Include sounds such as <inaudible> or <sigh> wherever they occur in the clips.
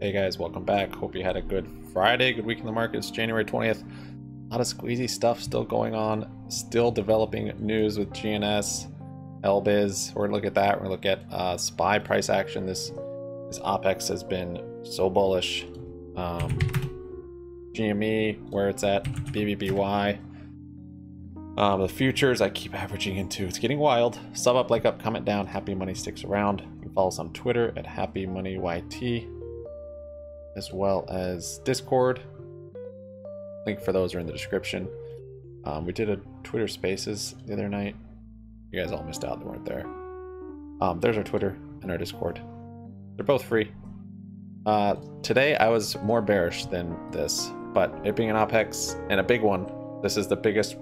Hey guys, welcome back. Hope you had a good Friday, good week in the markets. January 20th. A lot of squeezy stuff still going on. Still developing news with GNS, LBIZ. We're gonna look at that. We're gonna look at uh, SPY price action. This this OPEX has been so bullish. Um, GME, where it's at, BBBY. Um, the futures I keep averaging into. It's getting wild. Sub up, like up, comment down. Happy Money sticks around. You can follow us on Twitter at Happy Money YT, as well as Discord. Link for those are in the description. Um, we did a Twitter Spaces the other night. You guys all missed out; they weren't there. Um, there's our Twitter and our Discord. They're both free. Uh, today I was more bearish than this, but it being an OPEX and a big one, this is the biggest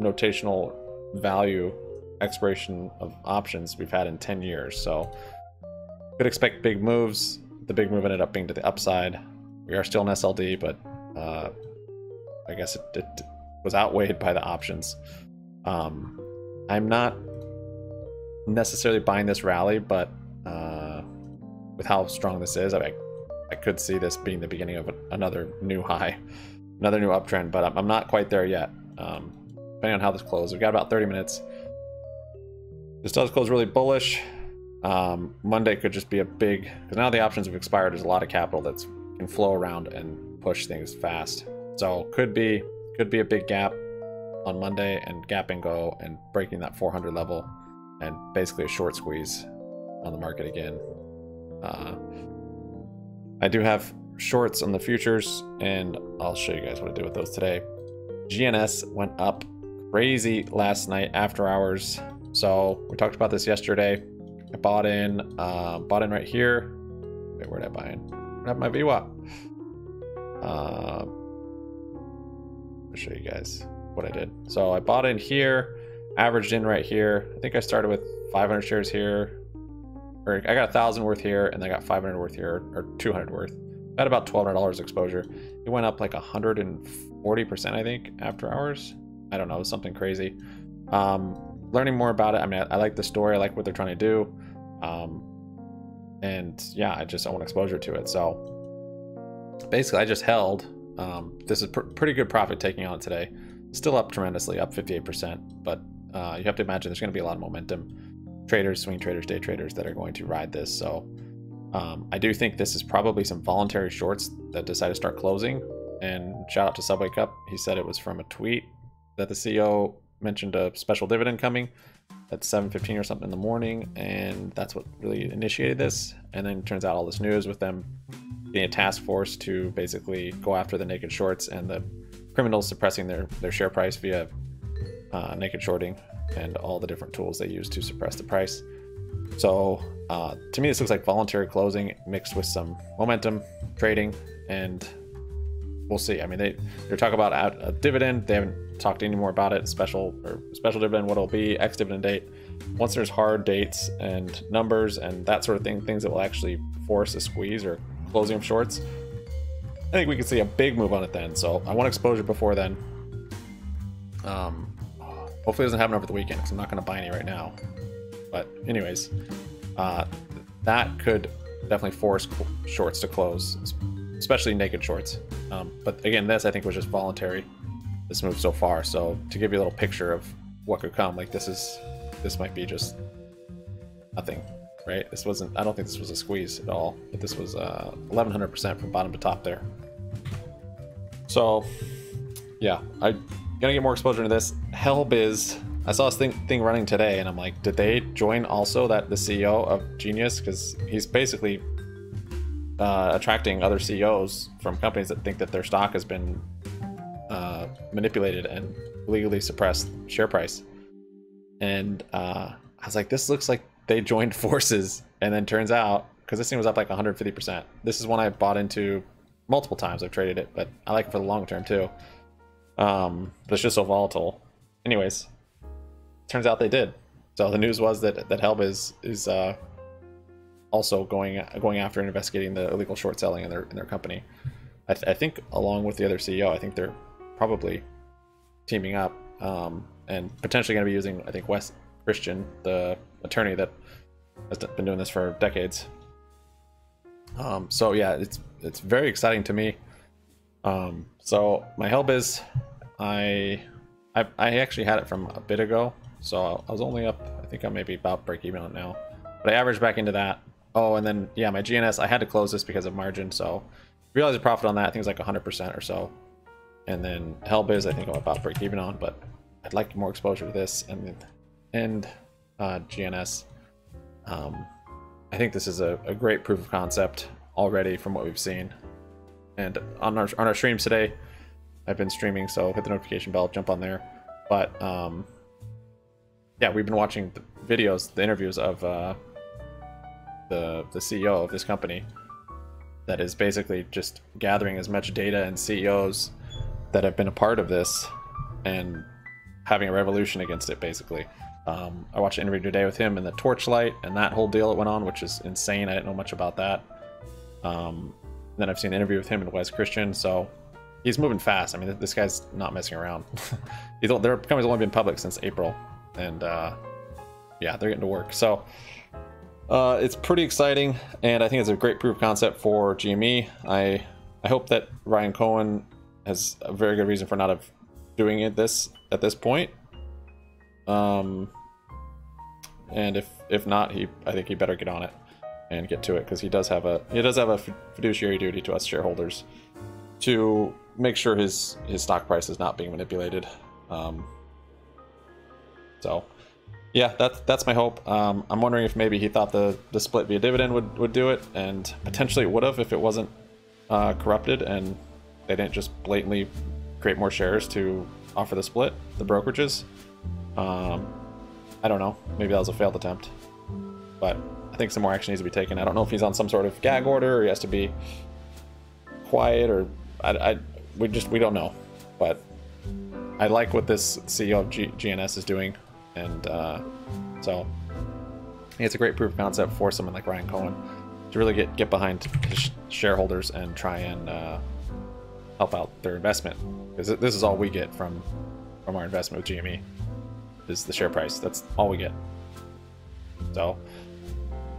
notational value expiration of options we've had in 10 years. So could expect big moves. The big move ended up being to the upside. We are still in SLD, but uh, I guess it, it, was outweighed by the options. Um, I'm not necessarily buying this rally, but uh, with how strong this is, I, I could see this being the beginning of another new high, another new uptrend, but I'm, I'm not quite there yet. Um, depending on how this closes. We've got about 30 minutes. This does close really bullish. Um, Monday could just be a big, because now the options have expired. There's a lot of capital that can flow around and push things fast. So could be could be a big gap on Monday and gap and go and breaking that 400 level and basically a short squeeze on the market again. Uh, I do have shorts on the futures and I'll show you guys what I did with those today. GNS went up crazy last night after hours. So we talked about this yesterday. I bought in, uh, bought in right here. Wait, where did I buy in? I have my VWAP. Uh, I'll show you guys what I did. So I bought in here, averaged in right here. I think I started with 500 shares here, or I got a thousand worth here, and I got 500 worth here, or 200 worth. I had about $1,200 exposure. It went up like 140%, I think, after hours. I don't know, something crazy. Um, learning more about it. I mean, I, I, like the story. I like what they're trying to do. Um, and yeah, I just I want exposure to it. So basically, I just held. Um, this is pr pretty good profit taking on today. Still up tremendously, up 58%. But uh, you have to imagine there's going to be a lot of momentum. Traders, swing traders, day traders that are going to ride this. So um, I do think this is probably some voluntary shorts that decide to start closing. And shout out to Subway Cup. He said it was from a tweet that the CEO mentioned a special dividend coming at 7.15 or something in the morning and that's what really initiated this. And then turns out all this news with them being a task force to basically go after the naked shorts and the criminals suppressing their, their share price via uh, naked shorting and all the different tools they use to suppress the price. So uh, to me this looks like voluntary closing mixed with some momentum trading and we'll see i mean they they're talking about a dividend they haven't talked any more about it. Special or special dividend, what it'll be, X dividend date. Once there's hard dates and numbers and that sort of thing, things that will actually force a squeeze or closing of shorts, I think we could see a big move on it then. So I want exposure before then. Um, hopefully it doesn't happen over the weekend because I'm not going to buy any right now. But anyways, uh, that could definitely force shorts to close, especially naked shorts. Um, but again, this I think was just voluntary this move so far. So to give you a little picture of what could come, like this is, this might be just nothing, right? This wasn't, I don't think this was a squeeze at all, but this was uh, 1100% from bottom to top there. So yeah, I gonna get more exposure to this. Helbiz, I saw this thing, thing running today and I'm like, did they join also that the CEO of Genius? Because he's basically uh, attracting other CEOs from companies that think that their stock has been uh, manipulated and legally suppressed share price. And uh, I was like, this looks like they joined <laughs> forces. And then turns out, because this thing was up like 150%. This is one I bought into multiple times. I've traded it, but I like it for the long term too. Um, but it's just so volatile. Anyways, turns out they did. So the news was that that Helbiz is uh, also going going after and investigating the illegal short selling in their in their company. I, th I think along with the other CEO, I think they're probably teaming up um, and potentially going to be using, I think, Wes Christian, the attorney that has been doing this for decades. Um, so yeah, it's it's very exciting to me. Um, so my Helbiz, I, I I actually had it from a bit ago, so I was only up. I think I'm maybe about break even now, but I averaged back into that. Oh, and then yeah, my GNS I had to close this because of margin, so realized a profit on that. I think it's like 100% or so. And then Helbiz, I think I'm about break even on, but I'd like more exposure to this and and uh, GNS. Um, I think this is a, a great proof of concept already from what we've seen. And on our on our streams today, I've been streaming, so hit the notification bell, jump on there. But um, yeah, we've been watching the videos, the interviews of uh, the the CEO of this company, that is basically just gathering as much data and CEOs that have been a part of this and having a revolution against it, basically. Um, I watched an interview today with him and the Torchlight and that whole deal that went on, which is insane. I didn't know much about that. Um, then I've seen an interview with him and Wes Christian, so he's moving fast. I mean, this guy's not messing around. <laughs> their company's only been public since April, and uh, yeah, they're getting to work. So uh, it's pretty exciting, and I think it's a great proof of concept for GME. I I hope that Ryan Cohen has a very good reason for not doing it this at this point. Um, and if if not, he I think he better get on it and get to it because he does have a he does have a fiduciary duty to us shareholders to make sure his his stock price is not being manipulated. Um, so yeah, that's that's my hope. Um, I'm wondering if maybe he thought the the split via dividend would would do it, and potentially it would have if it wasn't uh, corrupted and they didn't just blatantly create more shares to offer the split, the brokerages. Um, I don't know. Maybe that was a failed attempt, but I think some more action needs to be taken. I don't know if he's on some sort of gag order or he has to be quiet or I, I we just we don't know, but I like what this CEO of G, GNS is doing and uh, so it's a great proof of concept for someone like Ryan Cohen to really get get behind his shareholders and try and uh, help out their investment because this is all we get from from our investment with GME is the share price. That's all we get. So,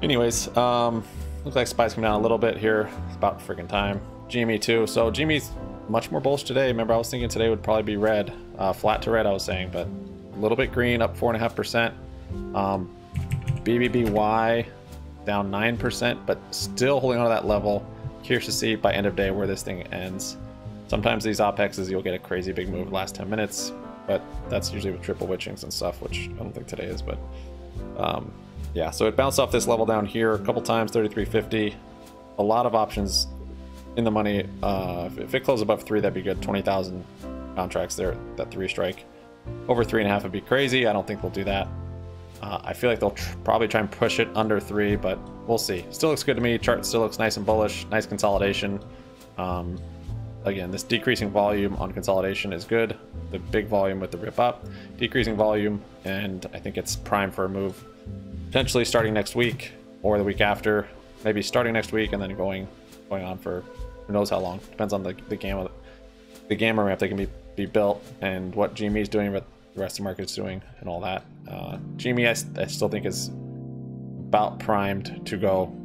anyways, um, looks like SPY's coming down a little bit here. It's about freaking time. GME too. So GME's much more bullish today. Remember, I was thinking today would probably be red, uh, flat to red. I was saying, but little bit green, up 4.5%. Um, BBBY down 9%, but still holding on to that level. Curious to see by end of day where this thing ends. Sometimes these OPEXs, you'll get a crazy big move last 10 minutes, but that's usually with triple witchings and stuff, which I don't think today is, but um, yeah, so it bounced off this level down here a couple times, 33.50. A lot of options in the money. Uh, if it closes above three, that'd be good. 20,000 contracts there, that three strike. Over three and a half would be crazy. I don't think they'll do that. Uh, I feel like they'll tr probably try and push it under three, but we'll see. Still looks good to me. Chart still looks nice and bullish. Nice consolidation. Um, again, this decreasing volume on consolidation is good. The big volume with the rip up, decreasing volume, and I think it's prime for a move. Potentially starting next week or the week after. Maybe starting next week and then going going on for who knows how long. Depends on the, the gamma the gamma ramp that can be be built and what GME is doing, what the rest of the market is doing, and all that. Uh, GME, I, I still think is about primed to go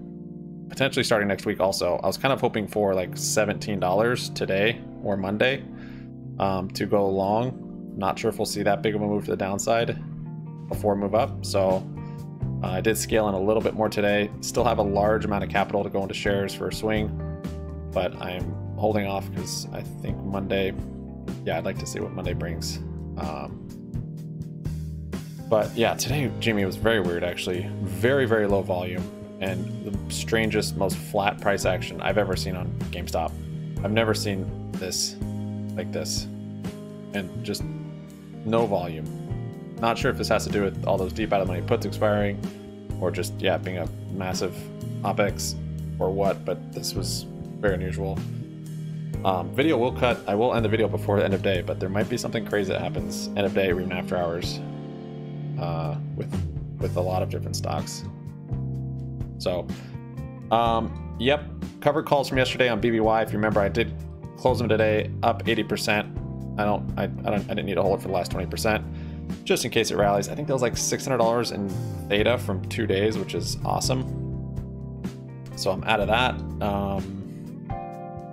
potentially starting next week also. I was kind of hoping for like $17 today or Monday um, to go long. Not sure if we'll see that big of a move to the downside before move up. So uh, I did scale in a little bit more today. Still have a large amount of capital to go into shares for a swing, but I'm holding off because I think Monday yeah, I'd like to see what Monday brings. Um, but yeah, today GME was very weird actually. Very, very low volume and the strangest, most flat price action I've ever seen on GameStop. I've never seen this like this. And just no volume. Not sure if this has to do with all those deep out of money puts expiring or just, yeah, being a massive OPEX or what, but this was very unusual. Um, video will cut. I will end the video before the end of day, but there might be something crazy that happens end of day or even after hours uh, with with a lot of different stocks. So, um, yep, covered calls from yesterday on BBY. If you remember, I did close them today, up 80%. I don't, I, I don't, I didn't need to hold it for the last 20%, just in case it rallies. I think that was like $600 in theta from two days, which is awesome. so I'm out of that. Um,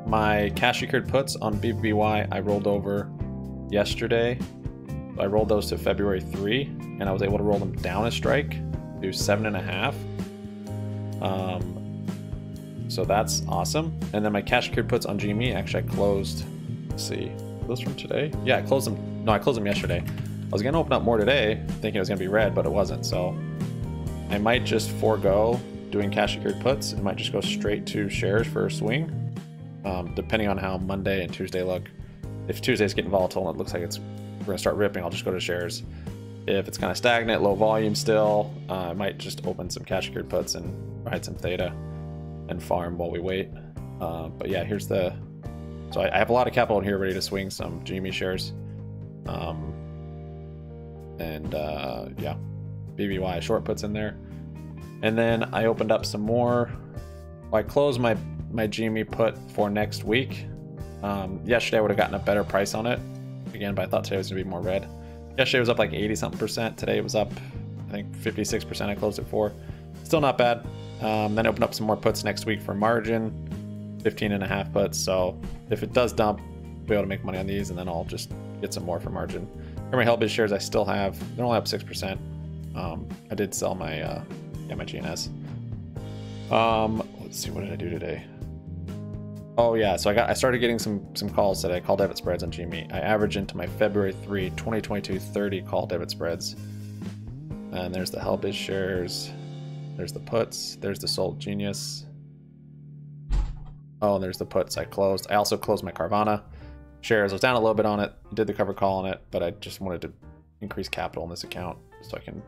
my cash secured puts on BBY I rolled over yesterday. I rolled those to February 3, and I was able to roll them down a strike to seven and a half. Um, so that's awesome. And then my cash secured puts on GME actually I closed. Let's see, those from today? Yeah, I closed them. No, I closed them yesterday. I was gonna open up more today, thinking it was gonna be red, but it wasn't. So I might just forego doing cash secured puts. It might just go straight to shares for a swing, um, depending on how Monday and Tuesday look. If Tuesday's getting volatile and it looks like it's we're gonna start ripping, I'll just go to shares. If it's kind of stagnant, low volume still, uh, I might just open some cash secured puts and ride some theta and farm while we wait. Uh, but yeah, here's the. So I, I, have a lot of capital in here ready to swing some GME shares. Um, and uh, yeah, BBY short puts in there. And then I opened up some more. I closed my my GME put for next week. Um, yesterday I would have gotten a better price on it again, but I thought today was gonna be more red. Yesterday was up like 80 something percent. Today it was up, I think 56 percent. I closed it for. Still not bad. Um, then open up some more puts next week for margin, 15 and a half puts. So if it does dump, I'll be able to make money on these, and then I'll just get some more for margin. For my Helbiz shares, I still have. They're only up six percent. Um, I did sell my uh, yeah my GNS. Um, let's see, what did I do today? Oh yeah, so I got I started getting some some calls today, call debit spreads on GME. I average into my February 3, 2022 30 call debit spreads. And there's the Helbiz shares. There's the puts. There's the sold Genius. Oh, and there's the puts I closed. I also closed my Carvana shares. I was down a little bit on it, did the cover call on it, but I just wanted to increase capital in this account so I can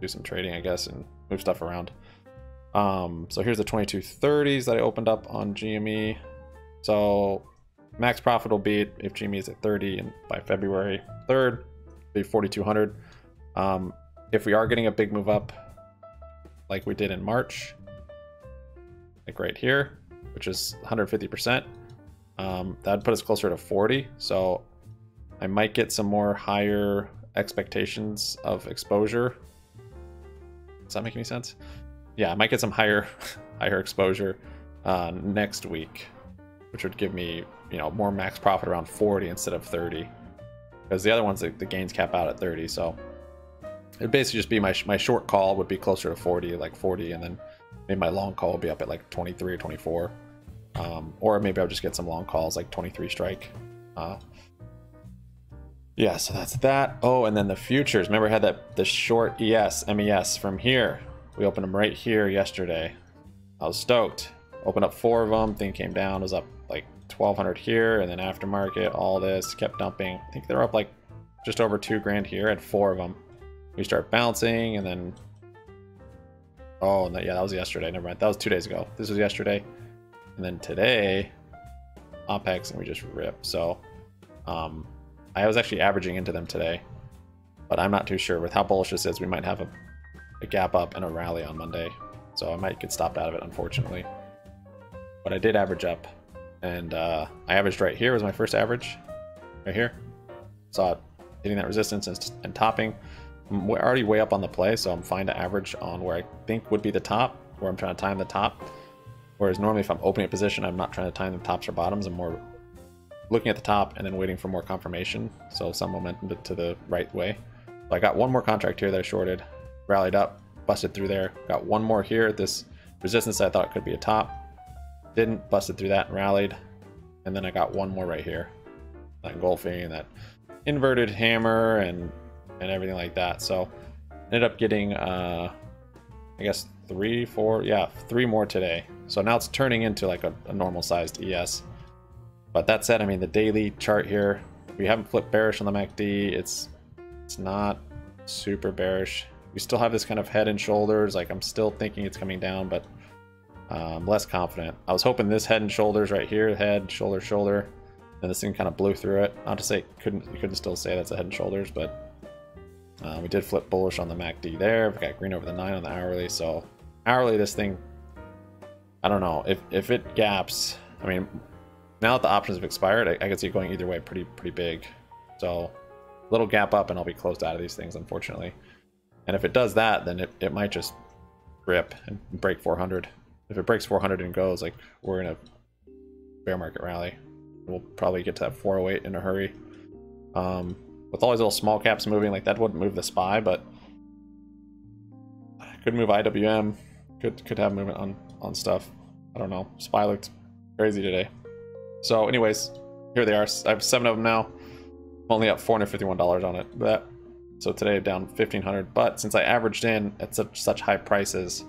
do some trading, I guess, and move stuff around. Um, so here's the 2230s that I opened up on GME. So max profit will be if GME is at 30 and by February 3rd, be 4200. Um, if we are getting a big move up like we did in March, like right here, which is 150%, um, that'd put us closer to 40. So I might get some more higher expectations of exposure. Does that make any sense? Yeah, I might get some higher <laughs> higher exposure uh, next week, which would give me you know more max profit around 40 instead of 30, because the other ones the, the gains cap out at 30. So it'd basically just be my my short call would be closer to 40, like 40, and then maybe my long call would be up at like 23 or 24, um, or maybe I'll just get some long calls like 23 strike. Uh, yeah, so that's that. Oh, and then the futures. Remember, I had that the short ES MES from here we opened them right here yesterday. I was stoked. Opened up four of them. Thing came down. Was up like 1200 here, and then aftermarket. All this kept dumping. I think they're up like just over two grand here. Had four of them. We start bouncing, and then oh, no, yeah, that was yesterday. Never mind. That was two days ago. This was yesterday, and then today, OPEX, and we just rip. So, um, I was actually averaging into them today, but I'm not too sure with how bullish this is. We might have a a gap up and a rally on Monday. So I might get stopped out of it, unfortunately. But I did average up. And uh, I averaged right here was my first average. Right here. Saw it hitting that resistance and, and topping. I'm already way up on the play, so I'm fine to average on where I think would be the top, where I'm trying to time the top. Whereas normally if I'm opening a position, I'm not trying to time the tops or bottoms. I'm more looking at the top and then waiting for more confirmation. So some momentum to the right way. So I got one more contract here that I shorted rallied up, busted through there. Got one more here this resistance I thought could be a top. Didn't, busted through that and rallied. And then I got one more right here. That engulfing and that inverted hammer and and everything like that. So ended up getting uh I guess three, four, yeah, three more today. So now it's turning into like a, a normal sized ES. But that said, I mean the daily chart here, we haven't flipped bearish on the MACD. It's it's not super bearish we still have this kind of head and shoulders. Like I'm still thinking it's coming down, but I'm um, less confident. I was hoping this head and shoulders right here, head, shoulder, shoulder, and this thing kind of blew through it. Not to say couldn't you couldn't still say that's a head and shoulders, but uh, we did flip bullish on the MACD there. We got green over the nine on the hourly, so hourly this thing. I don't know if if it gaps. I mean, now that the options have expired, I, I can see it going either way, pretty pretty big. So little gap up, and I'll be closed out of these things, unfortunately. And if it does that, then it, it might just rip and break 400. if it breaks 400 and goes, like we're in a bear market rally. We'll probably get to that 408 in a hurry. Um, with all these little small caps moving, like that wouldn't move the SPY, but could move IWM. Could could have movement on on stuff. I don't know. SPY looked crazy today. So, anyways, here they are. I have seven of them now. I'm only up $451 on it. That so today down 1500 But since I averaged in at such such high prices,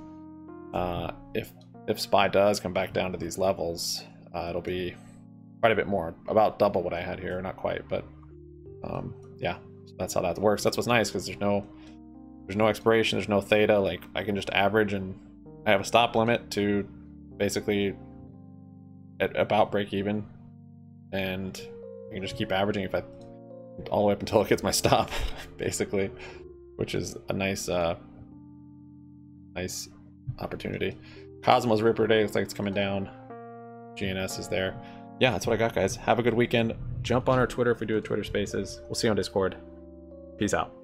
uh, if if SPY does come back down to these levels, uh, it'll be quite a bit more, about double what I had here. Not quite, but um, yeah, so that's how that works. That's what's nice because there's no there's no expiration, there's no theta. Like I can just average, and I have a stop limit to basically at about break even, and I can just keep averaging if I all the way up until it gets my stop, <laughs> basically, which is a nice uh, nice opportunity. Cosmos Ripper Day looks like it's coming down. GNS is there. Yeah, that's what I got, guys. Have a good weekend. Jump on our Twitter if we do a Twitter Spaces. We'll see you on Discord. Peace out.